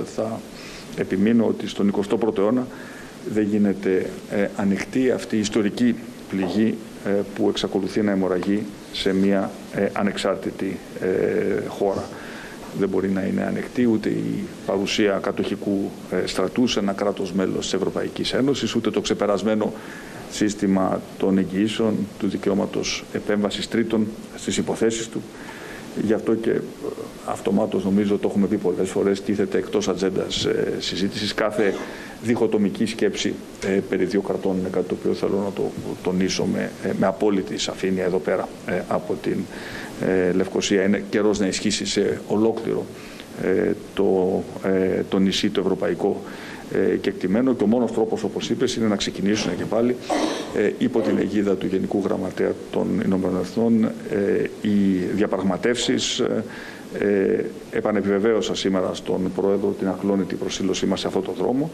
Θα επιμείνω ότι στον 21ο αιώνα δεν γίνεται ε, ανοιχτή αυτή η ιστορική πληγή ε, που εξακολουθεί να αιμορραγεί σε μια ε, ανεξάρτητη ε, χώρα. Δεν μπορεί να είναι ανοιχτή ούτε η παρουσία κατοχικού ε, στρατού σε ένα κράτος μέλος της Ευρωπαϊκής Ένωσης, ούτε το ξεπερασμένο σύστημα των εγγυήσεων του δικαιώματος επέμβασης τρίτων στις υποθέσεις του. Γι' αυτό και ε, αυτομάτως νομίζω, το έχουμε πει πολλές φορές, τίθεται εκτός ατζέντα ε, συζήτησης κάθε διχοτομική σκέψη ε, περί δύο κρατών, είναι κάτι το οποίο θέλω να το τονίσω με, ε, με απόλυτη σαφήνεια εδώ πέρα ε, από την ε, Λευκοσία. Είναι καιρός να ισχύσει σε ολόκληρο το, το νησί το ευρωπαϊκό και εκτιμένο και ο μόνος τρόπος όπως είπες είναι να ξεκινήσουν και πάλι υπό την αιγίδα του Γενικού Γραμματέα των Ηνωμένων Εθνών οι διαπραγματεύσεις ε, επανεπιβεβαίωσα σήμερα στον Πρόεδρο την ακλόνητη προσήλωσή μας σε αυτό το δρόμο